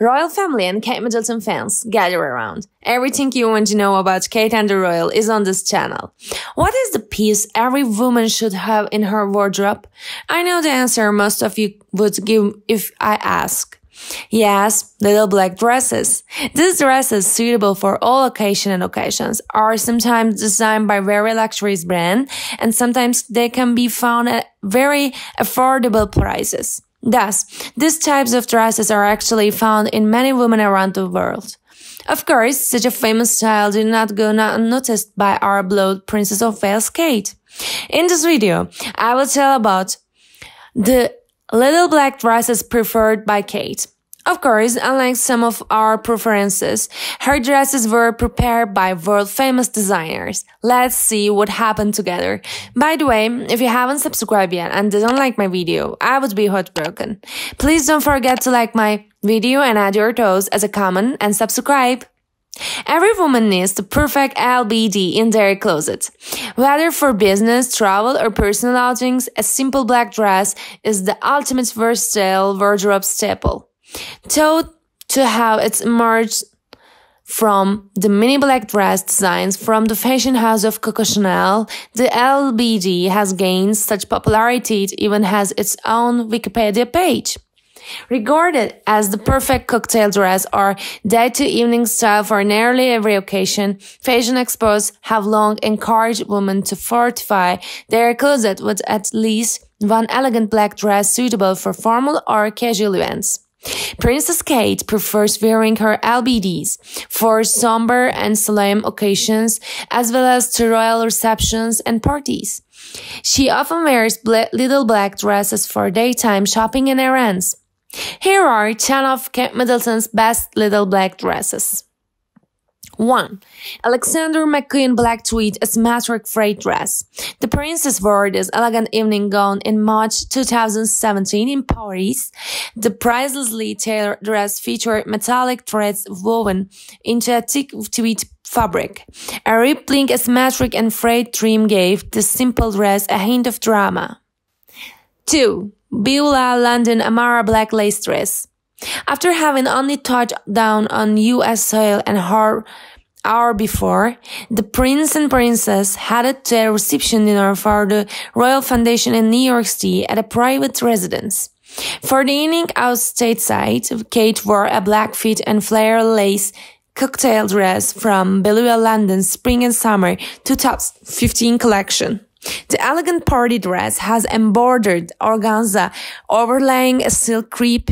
Royal family and Kate Middleton fans gather around. Everything you want to know about Kate and the Royal is on this channel. What is the piece every woman should have in her wardrobe? I know the answer most of you would give if I ask. Yes, little black dresses. These dresses, suitable for all occasion and occasions, are sometimes designed by very luxurious brand, and sometimes they can be found at very affordable prices. Thus, these types of dresses are actually found in many women around the world. Of course, such a famous style did not go unnoticed by our beloved Princess of Wales Kate. In this video, I will tell about the little black dresses preferred by Kate. Of course, unlike some of our preferences, her dresses were prepared by world famous designers. Let's see what happened together. By the way, if you haven't subscribed yet and didn't like my video, I would be heartbroken. Please don't forget to like my video and add your toes as a comment and subscribe. Every woman needs the perfect LBD in their closet. Whether for business, travel, or personal outings, a simple black dress is the ultimate versatile wardrobe staple. Thought to have its emerged from the mini black dress designs from the fashion house of Coco Chanel, the LBD has gained such popularity it even has its own Wikipedia page. Regarded as the perfect cocktail dress or day to evening style for nearly every occasion, fashion experts have long encouraged women to fortify their closet with at least one elegant black dress suitable for formal or casual events. Princess Kate prefers wearing her LBDs for somber and solemn occasions, as well as to royal receptions and parties. She often wears little black dresses for daytime shopping and errands. Here are 10 of Kate Middleton's best little black dresses. 1. Alexander McQueen black tweed asymmetric frayed dress. The princess wore this elegant evening gown in March 2017 in Paris. The pricelessly tailored dress featured metallic threads woven into a thick tweed fabric. A rippling asymmetric and frayed trim gave the simple dress a hint of drama. 2. Beulah London Amara black lace dress. After having only touched down on US soil an hour, hour before, the prince and princess headed to a reception dinner for the Royal Foundation in New York City at a private residence. For the evening out stateside, Kate wore a black fit and flare lace cocktail dress from Beulah London Spring and Summer 2015 collection. The elegant party dress has embroidered organza overlaying a silk crepe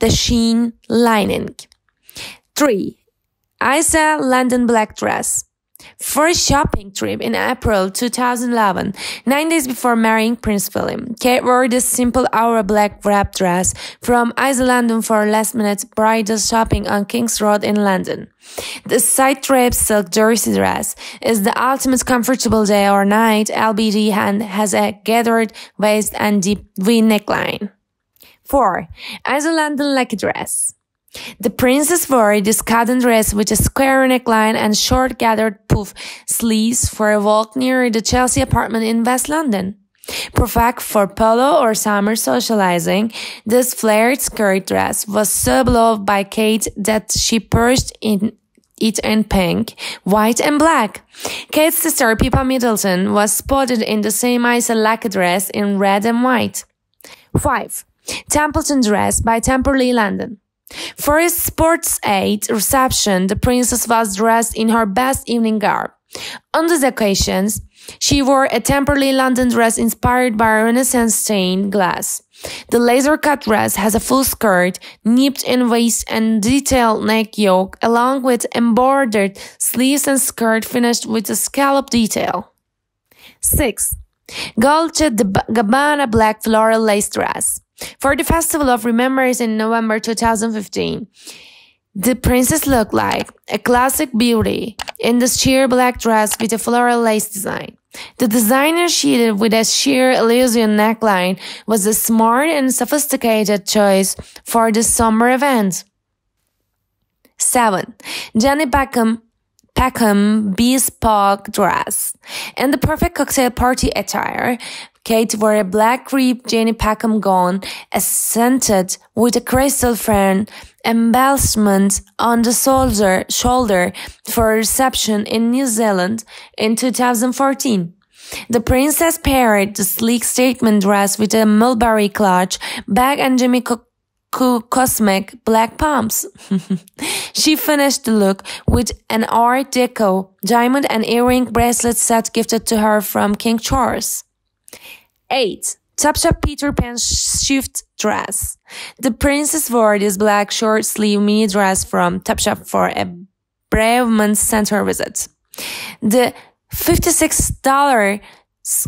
the sheen lining. 3. Issa London black dress. First shopping trip in April 2011, nine days before marrying Prince William, Kate wore this simple Aura black wrap dress from Issa London for last minute bridal shopping on King's Road in London. The side draped silk jersey dress is the ultimate comfortable day or night LBD and has a gathered waist and deep V neckline. 4. Issa London lucky dress. The princess wore this cotton dress with a square neckline and short gathered puff sleeves for a walk near the Chelsea apartment in West London. Perfect for polo or summer socializing, this flared skirt dress was so beloved by Kate that she purchased in it in pink, white, and black. Kate's sister Pippa Middleton was spotted in the same Issa lacquer dress in red and white. 5. Templeton Dress by Temperley London. For a sports aid reception, the princess was dressed in her best evening garb. On these occasions, she wore a Temperley London dress inspired by a Renaissance stained glass. The laser cut dress has a full skirt, nipped in waist and detailed neck yoke, along with embroidered sleeves and skirt finished with a scallop detail. 6. Dolce Gabbana black floral lace dress. For the Festival of Remembrance in November 2015, the princess looked like a classic beauty in the sheer black dress with a floral lace design. The designer sheeted with a sheer illusion neckline was a smart and sophisticated choice for the summer event. 7. Jenny Beckham Packham bespoke dress. and the perfect cocktail party attire, Kate wore a black crepe Jenny Packham gown, accented with a crystal fern embellishment on the shoulder, shoulder for a reception in New Zealand in 2014. The princess paired the sleek statement dress with a mulberry clutch bag and Jimmy Choo cosmic black pumps. she finished the look with an Art Deco diamond and earring bracelet set gifted to her from King Charles. 8. Topshop Peter Pan shift dress. The princess wore this black short sleeve mini dress from Topshop for a Bravement Center visit. The $56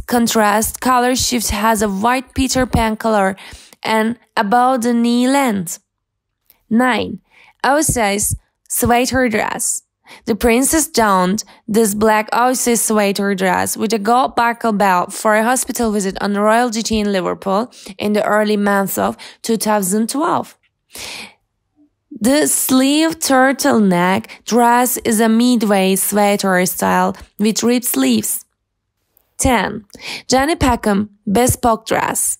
contrast color shift has a white Peter Pan color and about the knee length. 9. Oversized sweater dress. The princess donned this black oversized sweater dress with a gold buckle belt for a hospital visit on royal duty in Liverpool in the early months of 2012. The sleeve turtleneck dress is a midway sweater style with ripped sleeves. 10. Jenny Packham bespoke dress.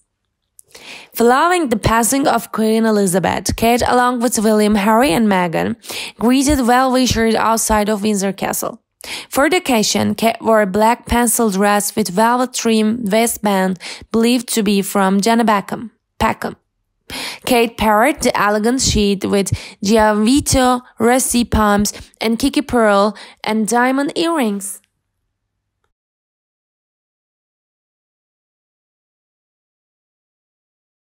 Following the passing of Queen Elizabeth, Kate, along with William, Harry, and Meghan, greeted well-wishers outside of Windsor Castle. For the occasion, Kate wore a black pencil dress with velvet trim waistband believed to be from Jenny Beckham. Packham. Kate paired the elegant sheet with Gianvito Rossi pumps and Kiki pearl and diamond earrings.